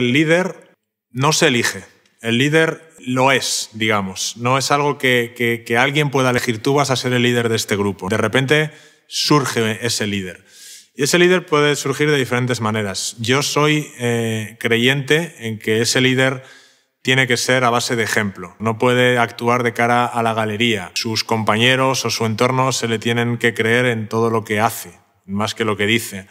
El líder no se elige, el líder lo es, digamos. No es algo que, que, alguien pueda elegir. Tú vas a ser el líder de este grupo. De repente surge ese líder. Y ese líder puede surgir de diferentes maneras. Yo soy eh, creyente en que ese líder tiene que ser a base de ejemplo. No puede actuar de cara a la galería. Sus compañeros o su entorno se le tienen que creer en todo lo que hace, más que lo que dice.